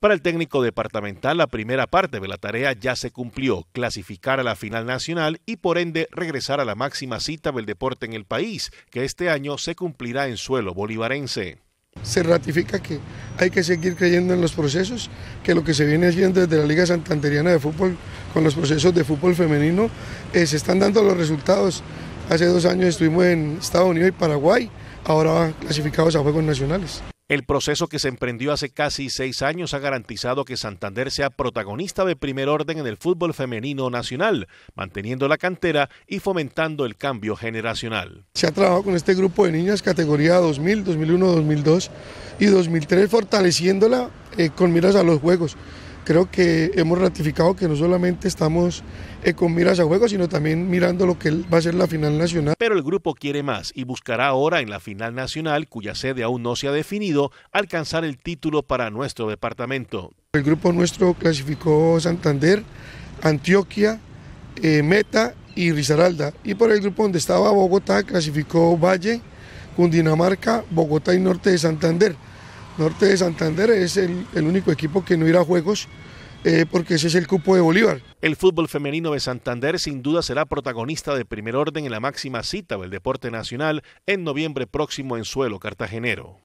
Para el técnico departamental, la primera parte de la tarea ya se cumplió, clasificar a la final nacional y por ende regresar a la máxima cita del deporte en el país, que este año se cumplirá en suelo bolivarense. Se ratifica que hay que seguir creyendo en los procesos, que lo que se viene haciendo desde la Liga Santanderiana de Fútbol con los procesos de fútbol femenino eh, se están dando los resultados. Hace dos años estuvimos en Estados Unidos y Paraguay, ahora clasificados a Juegos Nacionales. El proceso que se emprendió hace casi seis años ha garantizado que Santander sea protagonista de primer orden en el fútbol femenino nacional, manteniendo la cantera y fomentando el cambio generacional. Se ha trabajado con este grupo de niñas categoría 2000, 2001, 2002 y 2003, fortaleciéndola eh, con miras a los juegos creo que hemos ratificado que no solamente estamos eh, con miras a juegos, sino también mirando lo que va a ser la final nacional. Pero el grupo quiere más y buscará ahora en la final nacional, cuya sede aún no se ha definido, alcanzar el título para nuestro departamento. El grupo nuestro clasificó Santander, Antioquia, eh, Meta y Risaralda. Y por el grupo donde estaba Bogotá clasificó Valle, Cundinamarca, Bogotá y Norte de Santander. Norte de Santander es el, único equipo que no irá a juegos eh, porque ese es el cupo de Bolívar. El fútbol femenino de Santander sin duda será protagonista de primer orden en la máxima cita del deporte nacional en noviembre próximo en suelo cartagenero.